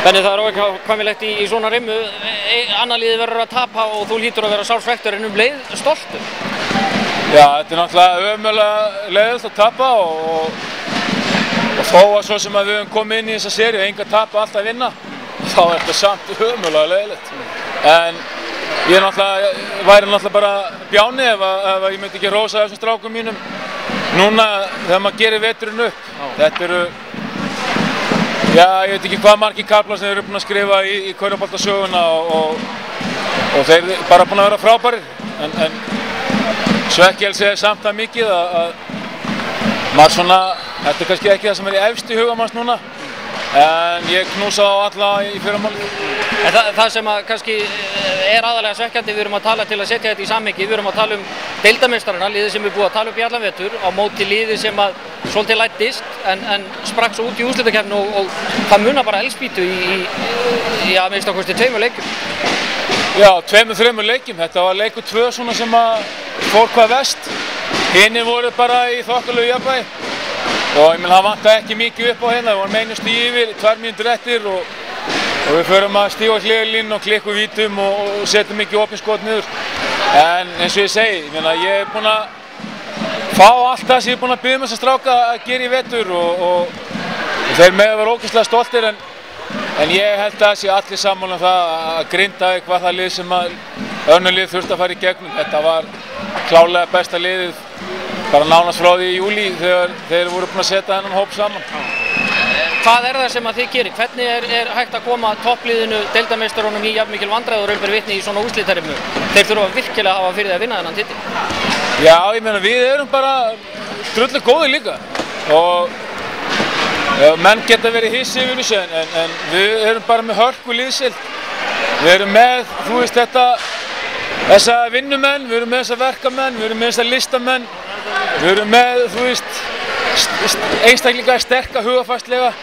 Benni það er ókvæmilegt í, í svona rimmu, e, annar liði verður að tapa og þú lítur að vera sálsvektur en um leið stoltur. Já, þetta er náttúrulega ömulega leiðilt að tapa og, og, og þó að svo sem að við höfum komið inn í þessa séri og enga tapa alltaf vinna, þá er þetta samt ömulega leiðilegt. En ég náttúrulega, væri náttúrulega bara bjáni ef, að, ef að ég myndi ekki rosa þessum strákum mínum núna þegar maður gerir veturinn upp. Þetta eru, já, ég veit ekki hvað margir kaplar sem eru búin að skrifa í, í kaunaboltasöguna og, og, og þeir eru bara búin að vera frábærir. En, en Svekkelsi er samt það mikið að, að maður svona, þetta er kannski ekki það sem er í efst í hugamanns núna en ég knúsa á alla í fyrramáli. Það, það sem að kannski eh, er aðalega svekkjandi, við erum að tala til að setja þetta í samhengi, við erum að tala um deildamestarana, liðið sem við búum að tala upp í allan vetur, á móti liðið sem að svolítið lættist en, en sprakk svo út í úslutakefnu og, og það munar bara elspítu í, í, að minnst okkurstu tveimur leikum. Já, tveimur, þreimur leikjum. Þetta var leikur tvö svona sem að fór hvað vest. Hinnir voru bara í þokkalögu jafnvægi og ég menn það vant ekki mikið upp á hérna. Það voru meinustu yfir, tvær mínútur eftir og, og við förum að stífa hliðalín og klikku vítum og, og setjum mikið opinskot niður. En eins og ég segi, ég, meina, ég er búinn að fá allt það sem ég er búinn að byggja þess að stráka að gera í vetur og, og þeir með að vera ógeðslega stoltir en En ég held að það sé allir saman um það að Grindavík var það lið sem að önnum lið þurfti að fara í gegnum. Þetta var klálega besta liðið bara nánast frá því í júli þegar þeir voru búin að setja þennan hóp saman. Hvað er það sem að þið gerir? Hvernig er, er hægt að koma toppliðinu, deildameistarunum í jafn mikil vandræð og raunber vitni í svona úslítarimmu? Þeir þurfa virkilega að hafa fyrir því að vinna þennan titil. Já, ég meina við erum bara drullu góði líka og Já, menn geta verið hissi yfir þessu en, en, við erum bara með hörku liðsild. Við erum með, þú veist þetta, þessa vinnumenn, við erum með þessa verkamenn, við erum með þessa listamenn, við erum með, þú veist, einstaklega sterka hugafæstlega.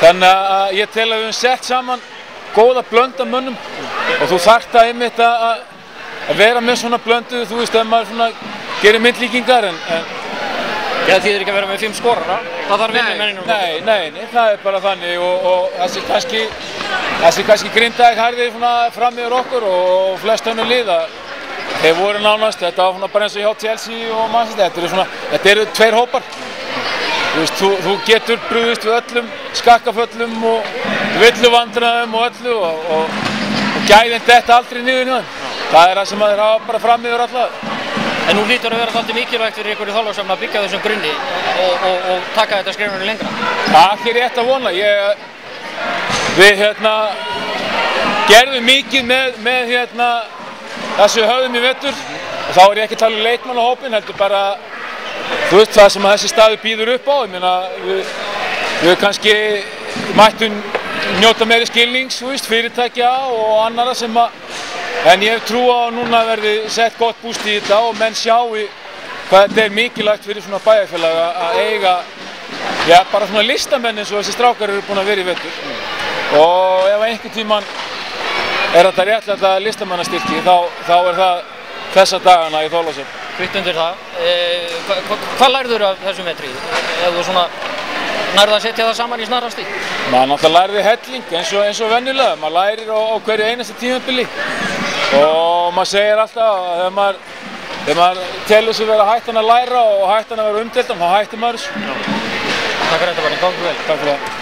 Þannig að ég tel að við höfum sett saman góða blönda mönnum og þú þarft að einmitt að, vera með svona blöndu, þú veist, ef maður gerir myndlíkingar en, en Já, því þið er ekki að vera með fimm skorara. Það þarf vinni menninum. Nei, nei, nei, það er bara þannig og, og þessi kannski, þessi kannski harðið svona fram yfir okkur og flest önnur liða. Þeir voru nánast, þetta var bara eins og hjá Chelsea og Manchester, þetta eru svona, þetta eru tveir hópar. Þú veist, þú, þú getur brúðist við öllum skakkaföllum og villuvandræðum og öllu og, og, og gæðin þetta aldrei niður í það. Það er það sem þeir hafa bara fram yfir alltaf. En nú lítur að vera svolítið mikilvægt fyrir ykkur í þálagsam að byggja þessum grunni og, og, og taka þetta skrifunni lengra. Það er rétt að vona. Ég, við hérna, gerðum mikið með, með hérna, þessu höfðum í vettur og þá er ég ekki að tala um leikmannahópin, heldur bara þú veist það sem þessi staði býður upp á. Ég meina, við, við kannski mættum njóta meiri skilnings, veist, fyrirtækja og annara sem að En ég hef trú á að núna verði sett gott búst í þetta og menn sjáu hvað þetta er mikilvægt fyrir svona bæjarfélag að eiga já, bara svona listamenn eins og þessi strákar eru búin að vera í vettur. Og ef einhvern tíman er þetta réttlega listamannastyrki þá, þá er það þessa dagana í Þólasöf. Hvitt undir það. E, hva, hva, hvað lærður af þessum vetri? Ef þú svona nærða að setja það saman í snarrasti? Maður náttúrulega lærði helling eins og, eins og vennilega. Maður lærir á, á hverju einasta tímabili og maður segir alltaf að þegar maður, þegar maður telur sig vera hættan að læra og hættan að vera umdeltan þá hættir maður þessu. Takk fyrir þetta bara, gangi vel. Takk fyrir það.